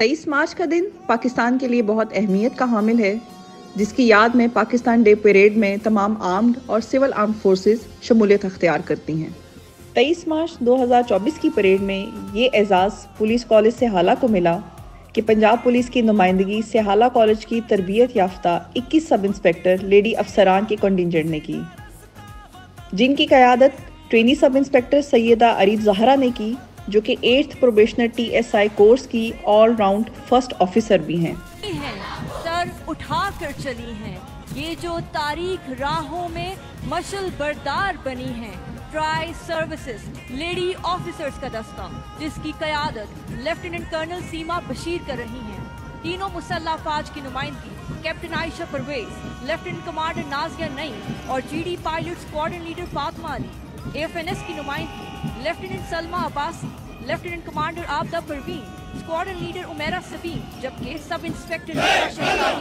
तेईस मार्च का दिन पाकिस्तान के लिए बहुत अहमियत का हामिल है, जिसकी याद में पाकिस्तान डे परेड में तमाम आर्म्ड और सिविल आर्म फोर्सेस शमूलियत अख्तियार करती हैं। तेईस मार्च 2024 की परेड में ये एजाज़ पुलिस कॉलेज से हाला को मिला कि पंजाब पुलिस की नुमाइंदगी सिहाला कॉलेज की तरबियत याफ्ता 21 सब इंस्पेक्टर लेडी अफसरान के कंटिजेंट ने की। जिनकी क़्यादत trainee sub inspector Saida Arif Zahra ने की जो कि एट्थ प्रोबेशनर टीएसआई कोर्स की ऑल राउंड फ़र्स्ट ऑफिसर भी हैं। सर उठा कर चली हैं। ये जो तारीख राहों में मशल बरदार बनी है ट्राई सर्विसेज़ लेडी ऑफिसर्स का दस्ता, जिसकी कयादत लेफ्टिनेंट कर्नल सीमा बशीर कर रही हैं। तीनों मुसल्ला फाज की नुमाइंदगी captain Ayesha Parvez lieutenant commander Nazia Naeem और GD pilot squadron leader Fatima Ali AFNS की नुमाइंदगी lieutenant Salma Abbasi, lieutenant commander Abida Parveen, squadron leader Umaira Sabeen जबकि sub inspector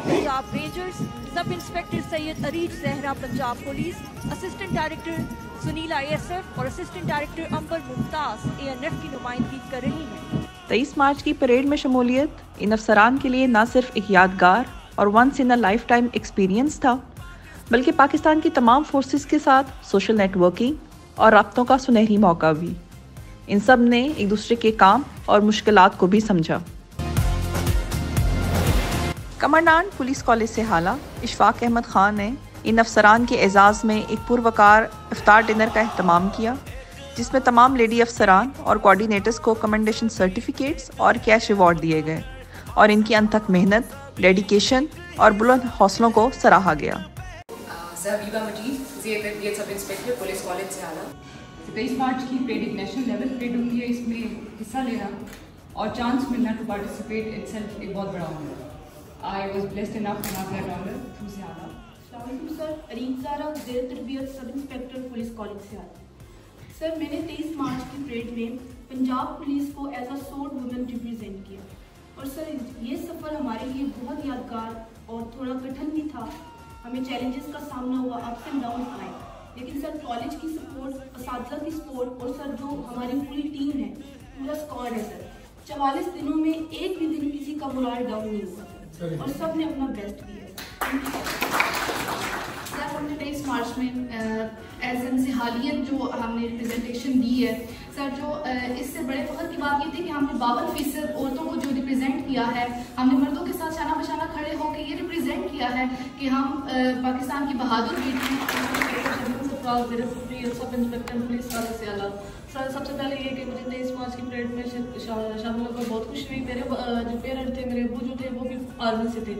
Punjab rangers, sub inspector Syed Areej Zahra Punjab police, assistant director Sunila ASF और assistant director Amber Mumtaz ANF की नुमाइंदगी कर रही हैं। तेईस मार्च की parade में शमूलियत, इन अफसरान के लिए न सिर्फ़ एक यादगार और once in a lifetime experience था, बल्कि पाकिस्तान की तमाम फोर्सेस के साथ सोशल नेटवर्किंग और रबतों का सुनहरी मौका भी। इन सबने एक दूसरे के काम और मुश्किल को भी समझा। कमांडान पुलिस कॉलेज से हाला, इशफाक अहमद ख़ान ने इन अफसरान के एजाज़ में एक पुरवकार इफ्तार डिनर का अहतमाम किया, जिसमें तमाम लेडी अफसरान और कोऑर्डिनेटर्स को कमेंडेशन सर्टिफिकेट्स और कैश अवार्ड दिए गए और इनकी अनथक मेहनत, डेडिकेशन और बुलंद हौसलों को सराहा गया। तेईस मार्च की परेड एक नेशनल लेवल परेड होती है इसमें हिस्सा लेना और चांस मिलना टू पार्टिसिपेट इट सेल्फ एक बहुत बड़ा honour I was blessed enough to have that honour through से आला सर अरीन सारा जेर तरबियत सब इंस्पेक्टर पुलिस कॉलेज से आती सर मैंने 23 मार्च की परेड में पंजाब पुलिस को as a sword women represent किया. और सर ये सफ़र हमारे लिए बहुत यादगार और थोड़ा कठिन भी था। हमें चैलेंजेस का सामना हुआ अप्स एंड डाउन आए। लेकिन सर कॉलेज की सपोर्ट इस की सपोर्ट और सर जो हमारी पूरी टीम है पूरा स्क्वाड है सर चवालीस दिनों में एक भी दिन किसी का मोराल डाउन नहीं हुआ सर। और सबने अपना बेस्ट किया। सर हमने तेईस मार्च में एज एन सिहालियत जो हमने रिप्रेजेंटेशन दी है सर, जो इससे बड़े फख्र की बात ये थी कि हमने बावन फ़ीसद औरतों को जो रिप्रेजेंट किया है, हमने मर्दों के साथ शाना बशाना खड़े होकर ये रिप्रेजेंट किया है कि हम पाकिस्तान की बहादुर बेटी सब इंस्पेक्टर पुलिस वाले से अलग सर, सबसे पहले ये कि मुझे तेईस मार्च की परेड में शामिल होकर बहुत खुशी हुई। मेरे जो पेरेंट थे, मेरे अबू जो थे, वो भी आर्मी से थे।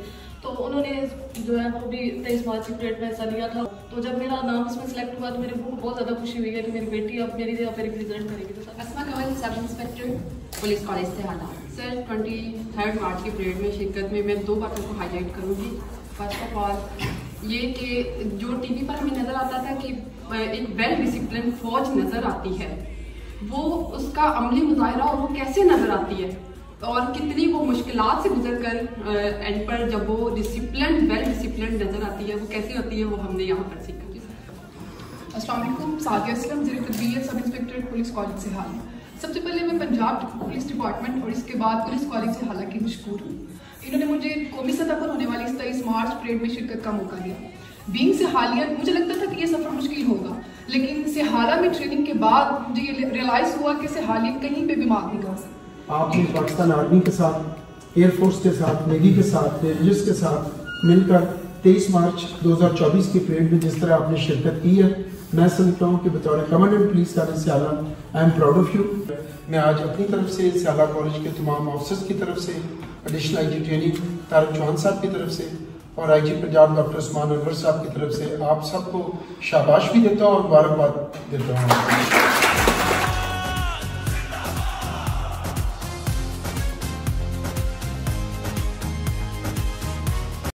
तो उन्होंने जो है वो भी तेईस मार्च की परेड में हिस्सा लिया था। तो जब मेरा नाम इसमें सेलेक्ट हुआ तो मेरे को बहुत ज़्यादा खुशी हुई है कि मेरी बेटी अब मेरी जगह पर रिप्रेजेंट करेगी। तो असमा कंवल सब इंस्पेक्टर पुलिस कॉलेज से आना। सर ट्वेंटी थर्ड मार्च की परेड में शिरकत में मैं दो बातों को हाईलाइट करूँगी। फ़र्स्ट ऑफ़ ऑल ये कि जो टीवी पर हमें नज़र आता था कि एक वेल डिसिप्लिन फौज नज़र आती है वो उसका अमली मुजाहरा और वो कैसे नज़र आती है? और कितनी वो मुश्किल से गुजर कर एंड पर जब वो डिसिप्लिन वेल डिसिप्लिन नज़र आती है, वो कैसे होती है वो हमने यहाँ पर सीखा। असलम सादिया असलम ज़रिए तरबियत सब इंस्पेक्टर पुलिस कॉलेज से हाल सबसे पहले मैं पंजाब पुलिस डिपार्टमेंट और इसके बाद पुलिस कॉलेज से हालाँकि मशहूर हूँ। इन्होंने मुझे कौमी सतह पर होने वाली तेईस मार्च परेड में शिरकत का मौका दिया। बींग से हालिया मुझे लगता था कि ये सफ़र मुश्किल होगा, लेकिन सेहाला में ट्रेनिंग के बाद मुझे ये रियलाइज़ हुआ कि सेहालिया कहीं पर भी मार नहीं कर सकता। आपने पाकिस्तान आर्मी के साथ एयरफोर्स के साथ नेवी के साथ रेंजर्स के साथ मिलकर 23 मार्च 2024 की परेड में जिस तरह आपने शिरकत की है, मैं समझता हूँ कि बतौर commandant police college Sihala I am proud of you मैं आज अपनी तरफ़ से सियाला कॉलेज के तमाम ऑफिसर्स की तरफ़ से additional I G training Tariq Chauhan sahab की तरफ़ से और I G Punjab doctor Usman Anwar sahab की तरफ़ से आप सबको शाबाश भी देता हूँ और मुबारकबाद देता हूँ।